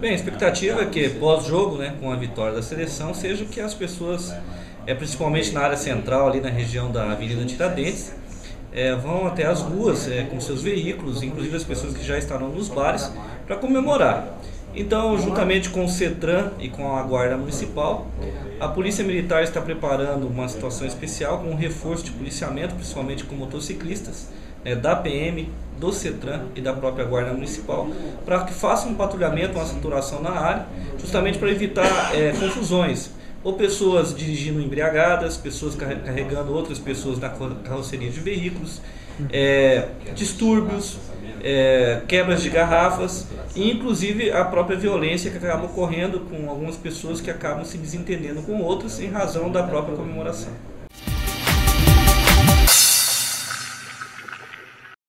Bem, a expectativa é que pós-jogo, né, com a vitória da seleção, seja que as pessoas, é, principalmente na área central, ali na região da Avenida Tiradentes, é, vão até as ruas é, com seus veículos, inclusive as pessoas que já estarão nos bares, para comemorar. Então, juntamente com o CETRAN e com a Guarda Municipal, a Polícia Militar está preparando uma situação especial com um reforço de policiamento, principalmente com motociclistas, né, da PM, do CETRAN e da própria Guarda Municipal, para que façam um patrulhamento, uma saturação na área, justamente para evitar é, confusões. Ou pessoas dirigindo embriagadas, pessoas carregando outras pessoas na carroceria de veículos, é, distúrbios, é, quebras de garrafas e inclusive a própria violência que acaba ocorrendo com algumas pessoas que acabam se desentendendo com outras em razão da própria comemoração.